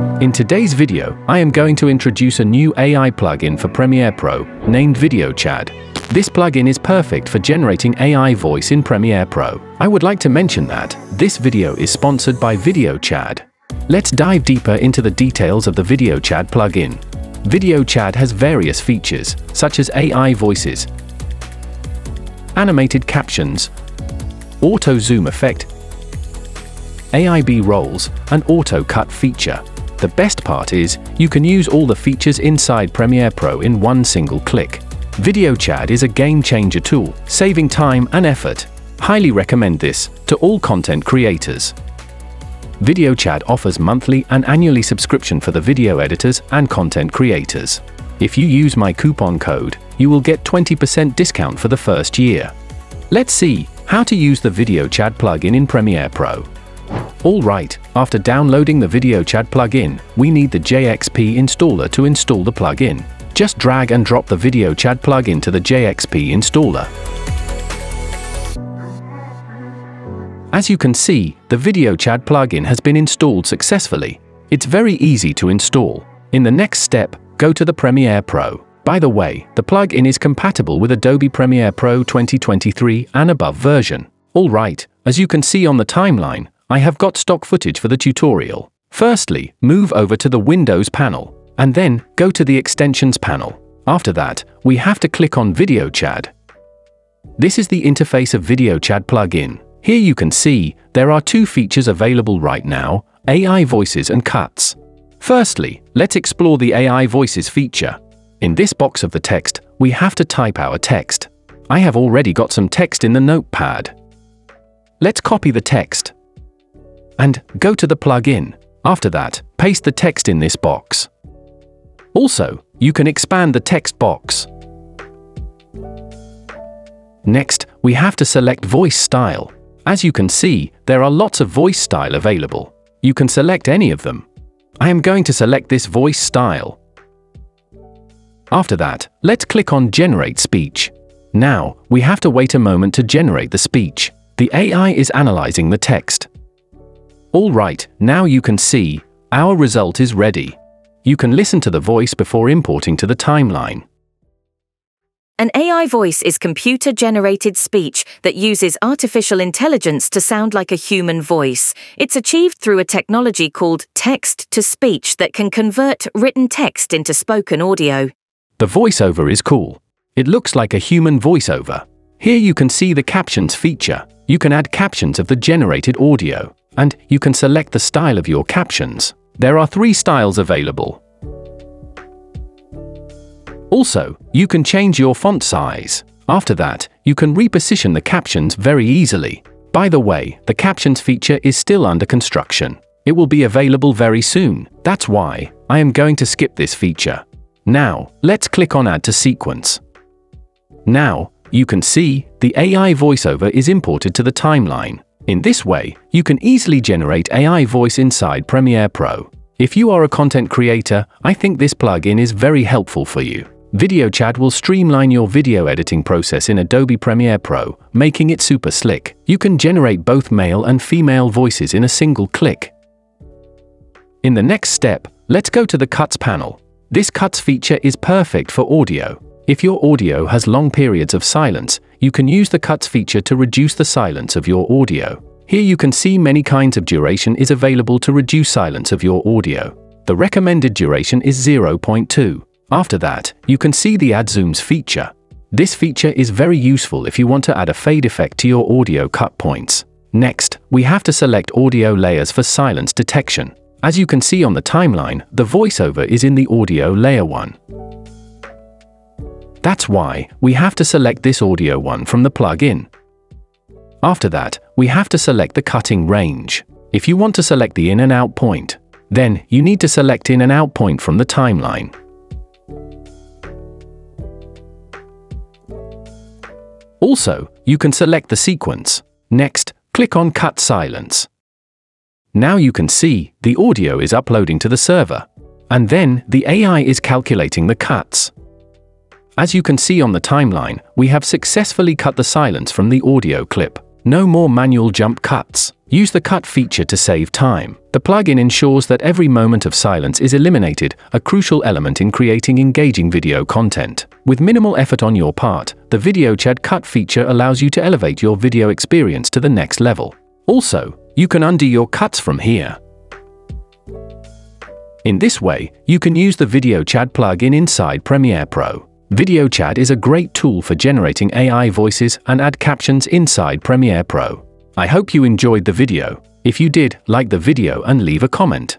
In today's video, I am going to introduce a new AI plugin for Premiere Pro, named VideoChad. This plugin is perfect for generating AI voice in Premiere Pro. I would like to mention that this video is sponsored by VideoChad. Let's dive deeper into the details of the VideoChad plugin. VideoChad has various features, such as AI voices, animated captions, auto zoom effect, AI B-rolls, and auto cut feature. The best part is, you can use all the features inside Premiere Pro in one single click. VideoChad is a game-changer tool, saving time and effort. Highly recommend this to all content creators. VideoChad offers monthly and annually subscription for the video editors and content creators. If you use my coupon code, you will get 20% discount for the first year. Let's see how to use the VideoChad plugin in Premiere Pro. Alright, after downloading the VideoChad plugin, we need the JXP installer to install the plugin. Just drag and drop the VideoChad plugin to the JXP installer. As you can see, the VideoChad plugin has been installed successfully. It's very easy to install. In the next step, go to the Premiere Pro. By the way, the plugin is compatible with Adobe Premiere Pro 2023 and above version. Alright, as you can see on the timeline, I have got stock footage for the tutorial. Firstly, move over to the Windows panel, and then go to the Extensions panel. After that, we have to click on VideoChad. This is the interface of VideoChad plugin. Here you can see, there are two features available right now, AI voices and cuts. Firstly, let's explore the AI voices feature. In this box of the text, we have to type our text. I have already got some text in the notepad. Let's copy the text and go to the plugin. After that, paste the text in this box. Also, you can expand the text box. Next, we have to select voice style. As you can see, there are lots of voice style available. You can select any of them. I am going to select this voice style. After that, let's click on Generate Speech. Now, we have to wait a moment to generate the speech. The AI is analyzing the text. Alright, now you can see, our result is ready. You can listen to the voice before importing to the timeline. An AI voice is computer generated speech that uses artificial intelligence to sound like a human voice. It's achieved through a technology called text to speech that can convert written text into spoken audio. The voiceover is cool. It looks like a human voiceover. Here you can see the captions feature. You can add captions of the generated audio and you can select the style of your captions. There are three styles available. Also, you can change your font size. After that, you can reposition the captions very easily. By the way, the captions feature is still under construction. It will be available very soon. That's why I am going to skip this feature. Now, let's click on Add to Sequence. Now, you can see the AI voiceover is imported to the timeline. In this way, you can easily generate AI voice inside Premiere Pro. If you are a content creator, I think this plugin is very helpful for you. VideoChad will streamline your video editing process in Adobe Premiere Pro, making it super slick. You can generate both male and female voices in a single click. In the next step, let's go to the Cuts panel. This Cuts feature is perfect for audio. If your audio has long periods of silence, you can use the cuts feature to reduce the silence of your audio. Here you can see many kinds of duration is available to reduce silence of your audio. The recommended duration is 0.2. After that, you can see the Add Zooms feature. This feature is very useful if you want to add a fade effect to your audio cut points. Next, we have to select audio layers for silence detection. As you can see on the timeline, the voiceover is in the audio layer 1. That's why we have to select this audio one from the plugin. After that, we have to select the cutting range. If you want to select the in and out point, then you need to select in and out point from the timeline. Also, you can select the sequence. Next, click on Cut Silence. Now you can see the audio is uploading to the server. And then the AI is calculating the cuts. As you can see on the timeline, we have successfully cut the silence from the audio clip. No more manual jump cuts. Use the cut feature to save time. The plugin ensures that every moment of silence is eliminated, a crucial element in creating engaging video content. With minimal effort on your part, the VideoChad cut feature allows you to elevate your video experience to the next level. Also, you can undo your cuts from here. In this way, you can use the VideoChad plugin inside Premiere Pro. VideoChad is a great tool for generating AI voices and add captions inside Premiere Pro. I hope you enjoyed the video. If you did, like the video and leave a comment.